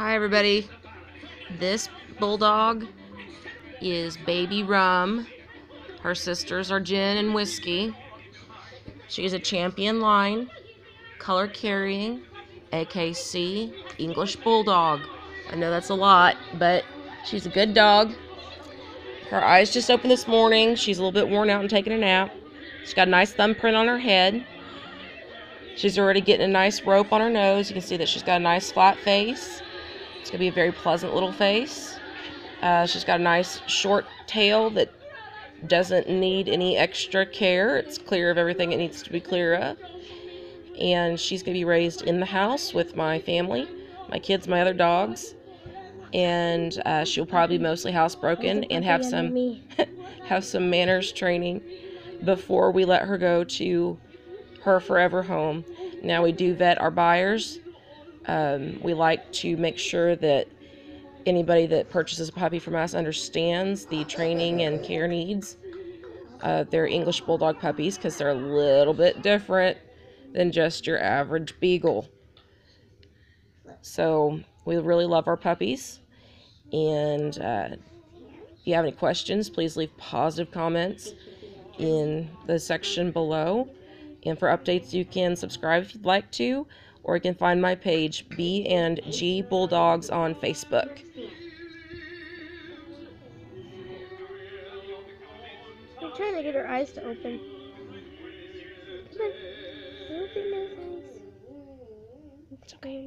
Hi, everybody. This bulldog is Baby Rum. Her sisters are Gin and Whiskey. She is a champion line, color carrying, AKC, English Bulldog. I know that's a lot, but she's a good dog. Her eyes just opened this morning. She's a little bit worn out and taking a nap. She's got a nice thumbprint on her head. She's already getting a nice rope on her nose. You can see that she's got a nice flat face. It's going to be a very pleasant little face. Uh, she's got a nice short tail that doesn't need any extra care. It's clear of everything it needs to be clear of. And she's going to be raised in the house with my family, my kids, my other dogs. And uh, she'll probably be mostly housebroken and have some have some manners training before we let her go to her forever home. Now we do vet our buyers. Um, we like to make sure that anybody that purchases a puppy from us understands the training and care needs. They're English Bulldog puppies because they're a little bit different than just your average beagle. So we really love our puppies. And uh, if you have any questions, please leave positive comments in the section below. And for updates, you can subscribe if you'd like to, or you can find my page B and G Bulldogs on Facebook. I'm trying to get her eyes to open. Come on. open those eyes. It's okay.